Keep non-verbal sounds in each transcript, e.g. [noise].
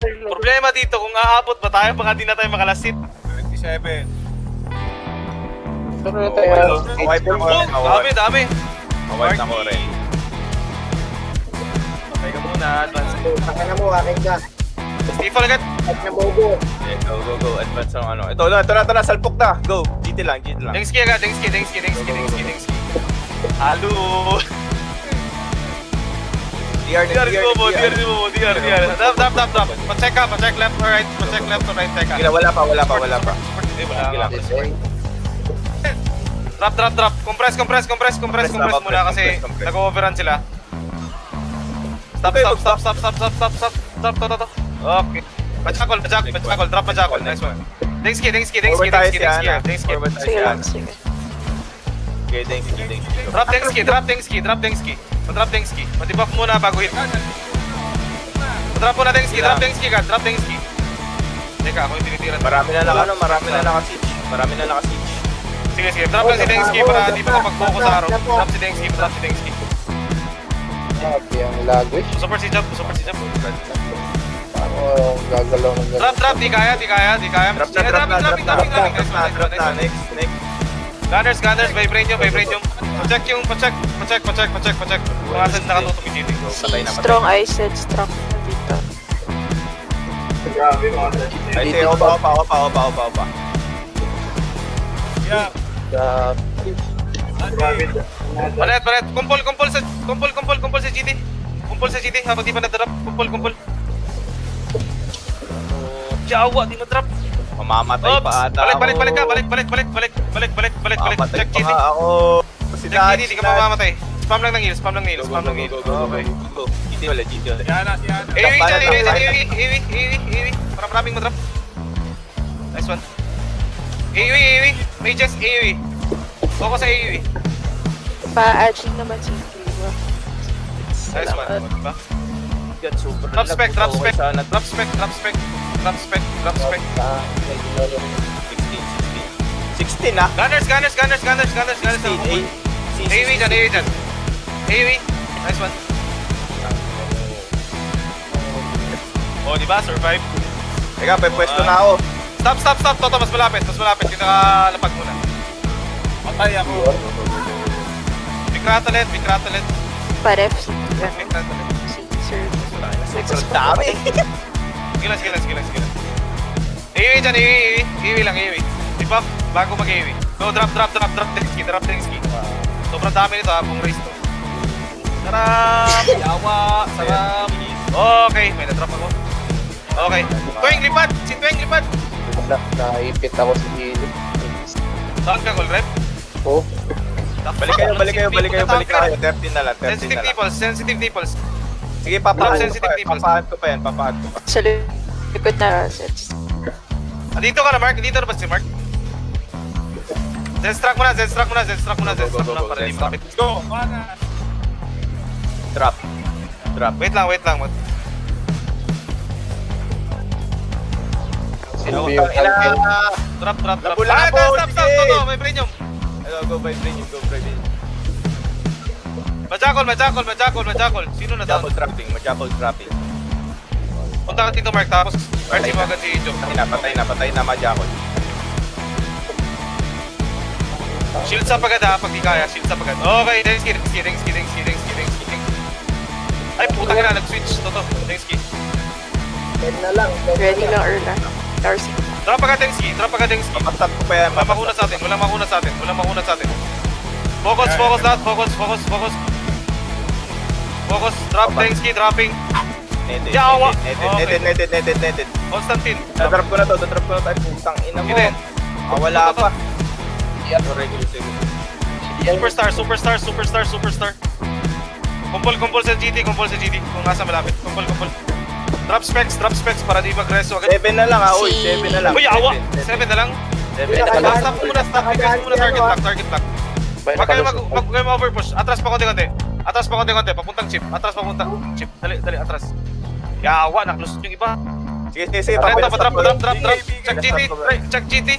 Problema dito, kung aabot ba tayo, baka di na tayo makalasit. 27. Pero na tayo. Wipe na ko Oh, rin. dami, dami. Wipe na ko rin. Patay ka muna, advance. Taka na mo, akin ka. Stifle agad. At na bobo. Okay, go, go, go. Advance ng ano. Ito na, ito na, ito na. Salpok na. Go. GT lang, GT lang. Dengski agad, dengski, dengski, dengski, dengski, dengski. Halo. DR, DR di mo, DR mo, DR, DR. Drop, drop, drop, drop. Pa-check ka, pa-check left or right, pa-check left or right, teka. Gila, wala pa, wala pa, wala pa. Hindi, wala ka. Drop, drop, drop. Compress, compress, compress, compress, Compress compress na, muna kasi nag-overrun sila. Stop, stop, stop, stop, stop, stop, stop, stop, stop, stop, stop. Okay. Pachakol, pachakol, pachakol. Drop pachakol. Nice one. Forward tayo dengski, si dengski, Ana. dengski. Forward tayo si Sige lang, Ana. sige. Okay, thanks, thanks. Drop drop Dengski, drop Dengski. Drop Dengski. Matibuff muna bago hit. Drop muna Dengski, drop Dengski ka, drop Dengski. Teka, ako yung tinitira. Marami na naka, ano, marami na naka-siege. Marami na naka-siege. Sige, sige. Drop lang si Dengski para di pa kapag-focus sa araw. Drop si Dengski, drop si Dengski. Grabe ang language. Support si Jump, support si Jump. Parang gagalaw ng Drop, drop, di kaya, di kaya, di kaya. Drop na, drop na, drop na, drop na. Next, next. Gunners, gunners, vibranium, vibranium. Pacheck yung, pacheck, pacheck, pacheck, pacheck, pacheck. Kung asan nakatutok yung GT. Patay na, patay. Strong eyes and strong na dito. Ay, sige, opa, opa, opa, opa, opa, opa. Uh, Paret, paret. Kumpol, kumpol sa, kumpol, kumpol, kumpol sa GT. Kumpol sa GT habang di pa na-drop. Kumpol, kumpol. Jawa, di ma-drop. Mamamatay Oops! pa ata Balik, ako. balik, balik ka. Balik, balik, balik, balik, balik, balik, balik, balik. Mamamatay Check nga ako dodge, Hindi ka mamamatay. Spam lang ng heal, spam lang ng heal, spam lang ng heal. Okay. Go, GT wala, GT wala. Yana, yana. Iwi, dyan, iwi, dyan, iwi, iwi, iwi, iwi. Parang maraming madrap. Nice one. Iwi, iwi. May chest, iwi. Focus sa iwi. Pa-arching naman si Nice one, diba? Yan, super. Drop spec, drop spec, drop spec, drop spec, drop spec, drop spec. 16, 16. 16 ah! Gunners, gunners, gunners, gunners, gunners, gunners. 16, 8. AOE dyan, AOE dyan. AOE. Nice one. Oh, di ba? Survive. Teka, may pwesto na ako. Stop, stop, stop. Toto, mas malapit. Mas malapit. Yung nakalapag muna. Patay ako. Bikrat ulit, bikrat ulit. Parefs. Bikrat ulit. Sir, dami. Sige lang, sige lang, sige lang, sige lang. Dyan, AOE, AOE. AOE lang, AOE. Di? Bago mag-AOE. Go, drop, drop, drop, drop. Drop, drop, drop, drop. Sobrang dami nito ha, buong race to. Sarap! Yawa! Sarap! Okay, may na-drop ako. Okay. Tuwing lipad! Si Tuwing lipad! Na, naipit ako sa gilid. Saan ka, Golrep? Oh, Balik kayo, balik kayo, balik kayo, balik kayo. 13 na lang, 13 Sensitive na lang. nipples, sensitive nipples. Sige, papahan ko sensitive pa. nipples. Papahan ko pa yan, papahan ko pa. sa li- likod na sets. Ah, dito ka na, Mark. Dito na ba si Mark? Zenstruck mo na, Zenstruck mo na, Zenstruck mo na, Zenstruck na para di Zenstruck. makapit. Let's go! Drop. Drop. Wait lang, wait lang. Wait. Silbi Utang yung. Drop, drop, drop. Labo, Ah, stop, stop, stop. may premium. Hello, go vibranium, go vibranium. Majakol, majakol, majakol, majakol. Sino na down? Trapping, ma-double trapping. Punta ka dito, Mark. Tapos, RC mo agad si Joe. Patay na, patay na, patay na, ma-jackal. Shield sa pagad ha, pag di kaya, shield sa pagad. Okay, Dengski, Dengski, Dengski, Dengski, Dengski, Dengski, Dengski. Ay, puta ka na, nag-switch. Toto, Dengski. Ten na lang. na Ready lang Erla. RC. Drop agad Dengski, drop agad Dengski. Papastab ko pa yan, Walang makuna sa atin, walang makuna sa atin, walang makuna sa atin. Focus, focus lahat, focus, focus, focus. Focus, drop. Dengski, dropping. Neted, Okay. neted, neted, neted, neted. Constantine. Dadrop ko na to, dadrop ko na to. Ay, putang ina mo. Hindi. Ah, pa. Sorry, gulo, sige. Superstar, superstar, superstar, superstar. Kumpul, kumpul sa GT, kumpul sa GT. Kung nasa malapit, kumpul, kumpul. Drop specs, drop specs para di mag-reso agad. Seven na lang, ah. Uy, Si- seven na lang. Uy, awa! Seven, Seven na lang. Seven Uy, na Stop, lang. stop muna, stop. Request muna target lock, target lock. Wag kayo mag, wag kayo ma-overpush. Atras pa konti-konti. Atras pa konti-konti. Papuntang chip. Atras pa puntang chip. Dali, dali, atras. Yawa, naklusot yung iba. Sige, sige, sige. Drop, papastab drop, ko. drop, drop, drop. Sige, Check GT. Check GT.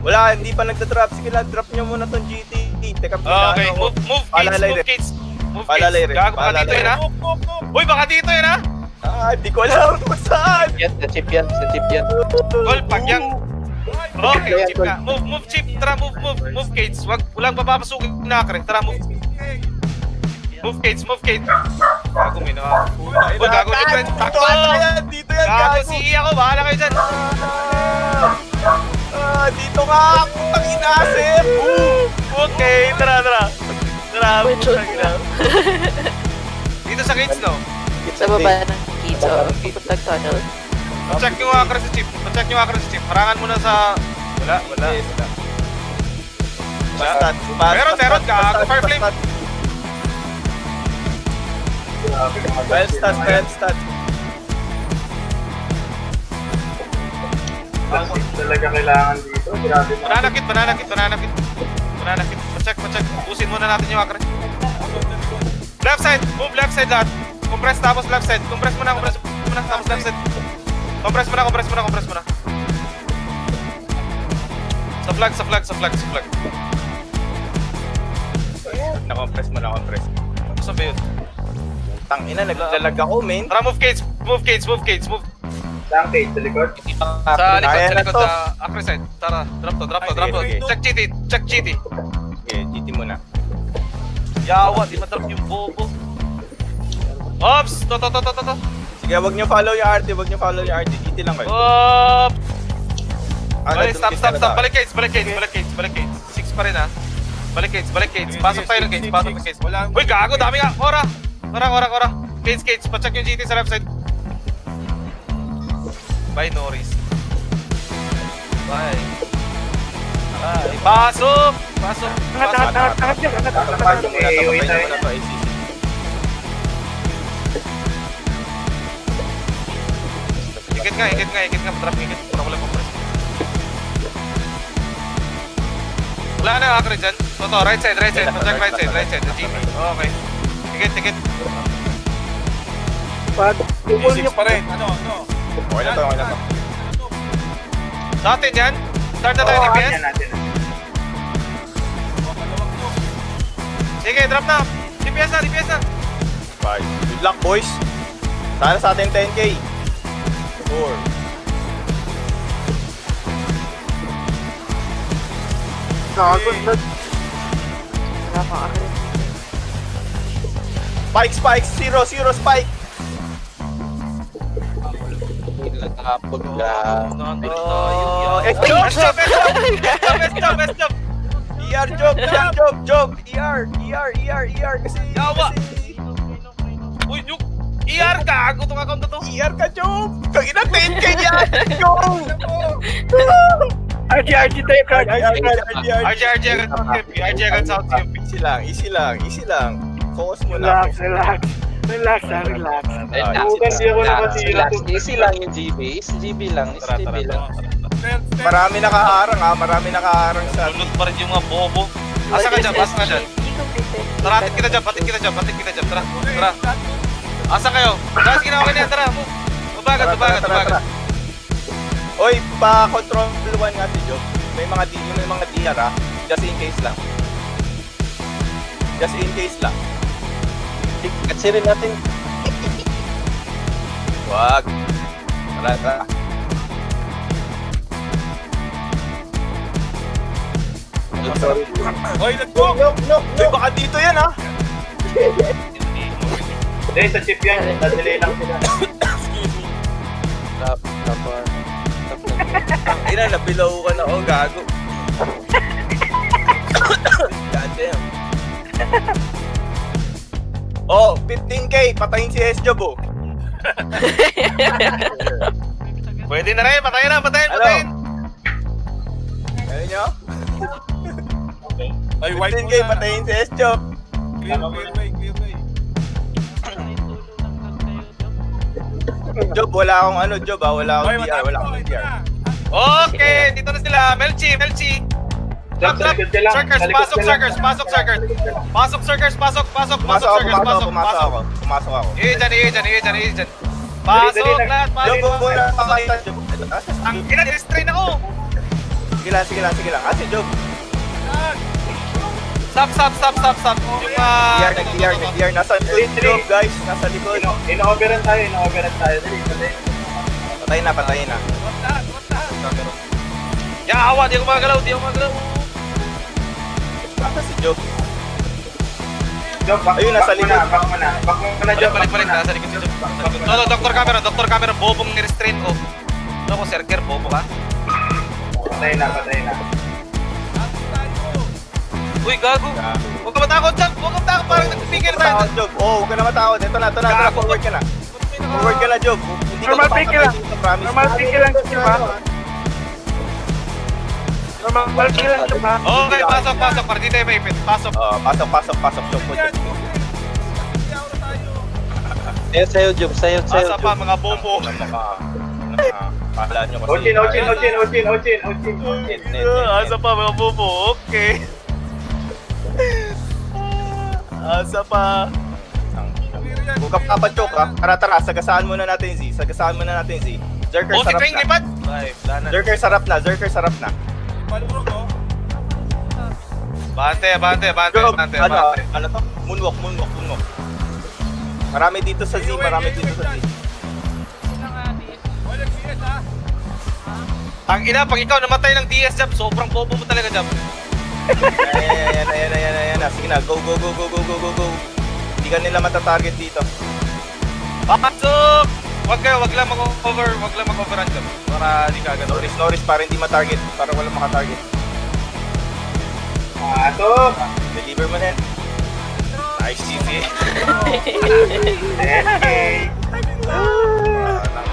Wala, hindi pa nagda-drop. Sige lang, drop nyo muna tong GT. Teka, Okay, move, move Paalalay move gates. Move Paalalay gates. rin, Gago, baka dito yun ha. rin. Uy, baka dito yun ha. Ah, di ko alam kung saan. yan, sa chip yan, sa chip yan. Gol, pagyang. Okay, chip ka. Move, move, chip. Tara, move, move, move, Kates. Wag, walang papapasukin na kare. Tara, move. Move, Kates, move, Kates. Gago, may naka... Uy, gago, chip rin. Takbo! Dito yan, dito yan, Gago, gago. si Iya ko. Bahala kayo dyan. Ah, dito nga, putang inasip. Okay, tara, tara. Tara, Wait, shoot. Dito sa Kates, no? Sa baba ng kids, oh, pupuntang tunnel. Check yung akra sa chip. Check yung akra sa chip. Harangan mo na sa... Wala, wala. Basta, Meron, meron, gago, fire flame. Well stats, well stats. Talaga kailangan dito. Grabe na. Bananakit, bananakit, bananakit. Bananakit. Pacheck, pacheck. Pusin muna natin yung akra. Left side. Move left side lahat. Compress tapos left side. Compress muna, compress muna. Tapos left side. Compress muna, compress muna, compress muna. Sa flag, sa flag, sa flag, sa flag. Na-compress mo, na-compress. Ano sabi yun? Tang ina, naglalag ako, main. Tara, move Kates, move Kates, move Kates, move. Lang cage sa likod. Sa likod, sa na likod, acra side. Tara, drop to, drop to, drop to. sige, sige. Check GT, check GT. Okay, GT muna. Yawa, di madrop yung bobo. Ops! To, to, to, to, to, to. Sige, wag niyo follow yung RT, wag niyo follow yung RT. GT lang kayo. Ops! Ah, Balik, stop, stop, stop. ba? Balik Kates, balik Kates, balik Kates, balik Kates. Six pa rin ha. Balik Kates, balik Kates. Pasok tayo ng Kates, pasok ng Kates. Uy, gago, dami nga. Ora! Ora, ora, ora. Kates, Kates, pacheck yung GT sa left side. Bye, Norris. Bye. Bye. Pasok! Pasok! Pasok! Tapos yung AOE tayo. na to, ACC. Ikit nga, ikit nga, ikit nga. Patrap, ikit. Para wala pang press. Wala na akre dyan. Toto, right side, right side. Pacheck right side, right side. The GT. Okay. Ikit, ikit. Pag tubol niyo pa rin. Okay na to, okay na to. Sa atin yan. Start na tayo yan natin. Sige, drop na. DPS na, DPS na. Five. Good luck, boys. Sana sa atin 10k. Four. Gago na. Wala pang akrit. Spike, spike. Zero, zero, spike. Nagkapag lang. Oh, Eh, eh, best job. Best job, best job. ER job, ER job, job. ER, ER, ER, ER. Kasi, Yawa. kasi, Uy, yung ER gago tong account na to. ER ka, job. Kagina 10k yan. Job. RG, RG tayo, card. RG, RG, RJ, RJ agad South CMP. RJ agad South CMP. Easy lang, easy lang, easy lang. Focus muna. Relax, relax. Relax, ah, relax. Ah, Bukan di ako to. easy lang yung GB. Easy GB lang, easy GB lang. Marami nakaharang ha, marami nakaharang sa Sunod pa rin yung mga bobo. Asa ka dyan, asa ka dyan. Tara, atin kita dyan, patin kita dyan, patin kita dyan. Tara, tara. Asa kayo? Guys, ginawa ka niya, tara. move. Ubagat, Tara, ubagat, tara, tara, ubagat. tara. Oy, pa-control one nga si Job. May mga di, may mga DR ha. Just in case lang. Just in case lang. Kasi rin natin. Wag. Tara, tara. Sorry. Oy, let's go! No, no, no. Baka dito yan ha. Hindi, sa chip yan. Nadelay lang sila. Tap, tap, ah, tap. Ang ina, nabilaw ka na. Oh, gago. God [coughs] damn. Oh, 15k. Patayin si S-Job oh. [laughs] Pwede na rin, patayin na, patayin, Ano? patayin. Ayun nyo? [laughs] Ay, white 15k, patayin si S-Job. Clear, clear way, clear way. Job, wala akong ano, Job ha. Wala akong Ay, DR. Wala ko, akong DR. Okay, dito na sila. Melchi, Melchi. Lock, lock. Circus, pasok, circus, pasok, circus. Pasok, circus, pasok, pasok, pasok, circus, pasok, pasok. ako, pumasok ako. Iyo dyan, iyo dyan, iyo dyan, iyo dyan. Pasok lahat, pasok. Jobo, boy, pakita. Ang ina, distrain ako. Sige lang, sige lang, sige lang. Ate, Job. Stop, stop, stop, stop, stop. Yung, uh, DR, DR, DR. Nasa Job, guys. Nasa likod. Ino-overan tayo, ino-overan tayo. Patay na, patay na. What the, what the? Yawa, di ako magalaw, di ako. Asa si Job? Job, back, Ayun, nasa na, likod. back mo na. Back mo na, Job. balik, balik. na. Nasa likod si Job. No, no, Dr. Camera, Dr. Camera, bobong ni-restrain ko. Ano ko, Serger, bobo ka? Patay na, patay na. Uy, gago. Huwag ka matakot, Job. Huwag ka matakot. Parang nagpipigil tayo. Matakot, Job. Oo, huwag ka na matakot. Ito na, ito na, ito na. Forward ka na. Forward ka na, Job. Normal pick lang. Normal pick lang, Job, ha? Okay, pasok, pasok. Para di tayo maipit. Pasok. Oo, pasok, pasok, pasok. Job po, Job. Sayo, sayo, Job. Sayo, sayo, Asa pa, mga bobo. Pala nyo kasi. Ochin, Ochin, Ochin, Ochin, Ochin, Ochin. Asa pa, mga bobo. Okay. Asa pa. Kung kapapachok ka, tara tara, sagasaan muna natin Z. Sagasaan muna natin Z. Zerker Oh, si sarap na. lipat. Zerker sarap na, Zerker sarap na. Bante, bante, bante, bante, ano, bante. ano to? Moonwalk, moonwalk, moonwalk. Marami dito sa Z, marami dito sa Z. Ang ina, pag ikaw namatay ng DS Jab, sobrang bobo mo talaga Jab. Ayan, ayan, ayan, ayan, ayan, ayan. Sige na, go, go, go, go, go, go, go, go. Hindi ka nila matatarget dito. Pasok! Wag kayo, wag lang mag-over, wag lang mag-overrun Jab. Para di ka agad. Norris, Norris, para hindi matarget, para walang makatarget. Pasok! Deliver mo na yan. Nice, easy. Okay. Ah, nang-